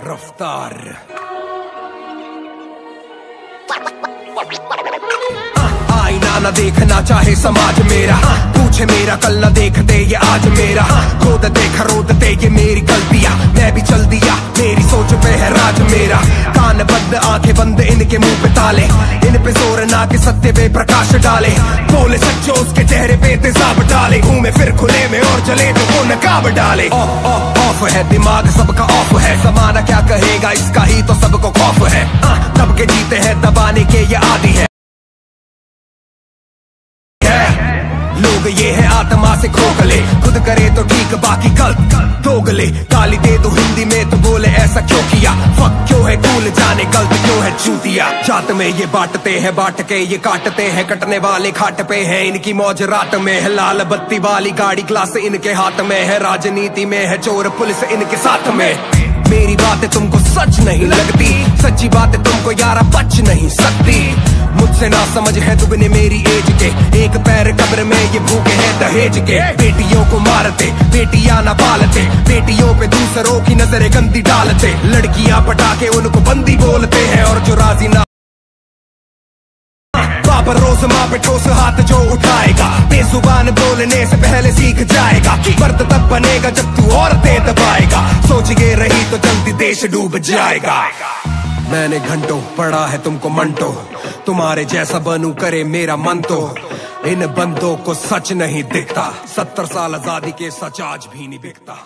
रफ्तार आईना न देखना चाहे समाज मेरा। पूछे मेरा, कल न देखते ये आज मेरा। खोद देख रोदते ये मेरी गलतियाँ। मैं भी चल दिया, मेरी सोच पे है राज मेरा। कान बंद, आँखें बंद, इनके मुँह पे ताले। इन पे ज़ोर ना के सत्य पे प्रकाश डाले। बोले सच्चो, उसके चेहरे पे तेजाब डाले। घूमे फिर खुले में और चले तो वो नकाब डाले। ऑफ़ है दिमाग सबका ऑफ़ है जमाना क्या कहेगा? इसका ही तो सबको खौफ है दब के जीते हैं, दबाने के ये आदि है। लोग ये है आत्मा से खोखले। खुद करे तो ठीक, बाकी गलत दोगले गाली दे दो हिंदी में तो बोले, ऐसा क्यों किया? फक क्यों है? कूल जाने, गलत है चूतिया। जात में ये बांटते हैं, बांट के ये काटते हैं, कटने वाले खाट पे हैं। इनकी मौज रात में है, लाल बत्ती वाली गाड़ी क्लास इनके हाथ में है। राजनीति में है चोर, पुलिस इनके साथ में। मेरी बातें तुमको सच नहीं लगती, सच्ची बातें तुमको यारा बच नहीं सकती। मुझसे ना समझ है दुगने मेरी एज के। एक पैर कब्र में ये भूखे हैं दहेज के। बेटियों को मारते, बेटियाँ ना पालते, बेटियों पे दूसरों की नज़रें गंदी डालते। लड़कियाँ पटाके उनको बंदी बोलते हैं और जो राज़ी ना बाप रोज माँ पे ठोस हाथ जो उठाएगा, बेजुबान बोलने से पहले सीख जाएगा कि मर्द तब बनेगा जब तू औरतें दबाएगा। सोच के रही तो जल्दी देश डूब जाएगा। मैंने घंटों पढ़ा है तुमको मंटो, तुम्हारे जैसा बनू करे मेरा मन तो इन बंदों को सच नहीं दिखता, सत्तर साल आज़ादी के सच आज भी नहीं बिकता।